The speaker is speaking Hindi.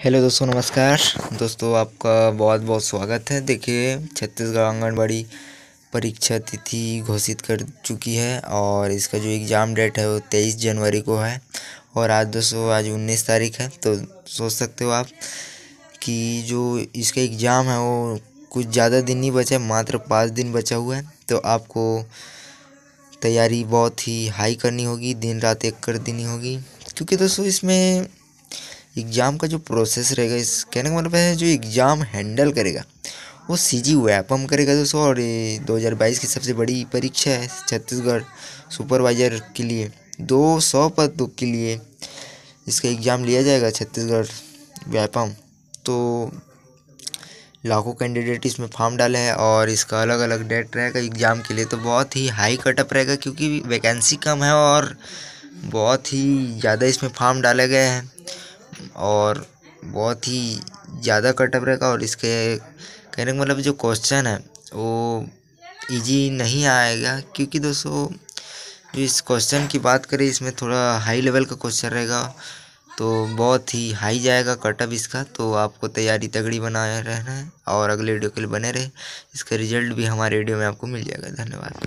हेलो दोस्तों, नमस्कार। दोस्तों, आपका बहुत बहुत स्वागत है। देखिए, छत्तीसगढ़ आंगनबाड़ी परीक्षा तिथि घोषित कर चुकी है और इसका जो एग्ज़ाम डेट है वो तेईस जनवरी को है और आज दोस्तों, आज उन्नीस तारीख है। तो सोच सकते हो आप कि जो इसका एग्ज़ाम है वो कुछ ज़्यादा दिन नहीं बचा मात्र पाँच दिन बचा हुआ है। तो आपको तैयारी बहुत ही हाई करनी होगी दिन रात एक कर देनी होगी। क्योंकि दोस्तों, इसमें एग्ज़ाम का जो प्रोसेस रहेगा, इस कहने का मतलब है जो एग्ज़ाम हैंडल करेगा, वो सी जी वैपम करेगा दोस्तों, और ये दो हज़ार बाईस की सबसे बड़ी परीक्षा है छत्तीसगढ़ सुपरवाइज़र के लिए, दो सौ पदों के लिए इसका एग्ज़ाम लिया जाएगा छत्तीसगढ़ व्यापम तो लाखों कैंडिडेट इसमें फॉर्म डाले हैं और इसका अलग अलग डेट रहेगा एग्ज़ाम के लिए तो बहुत ही हाई कटअप रहेगा क्योंकि वैकेंसी कम है और बहुत ही ज़्यादा इसमें फॉर्म डाले गए हैं। और बहुत ही ज़्यादा कटअप रहेगा और इसके कहने का मतलब जो क्वेश्चन है, वो इजी नहीं आएगा क्योंकि दोस्तों, जो इस क्वेश्चन की बात करें, इसमें थोड़ा हाई लेवल का क्वेश्चन रहेगा तो बहुत ही हाई जाएगा कटअप इसका तो आपको तैयारी तगड़ी बनाए रहना है और अगले वीडियो के लिए बने रहे। इसका रिज़ल्ट भी हमारे वीडियो में आपको मिल जाएगा। धन्यवाद।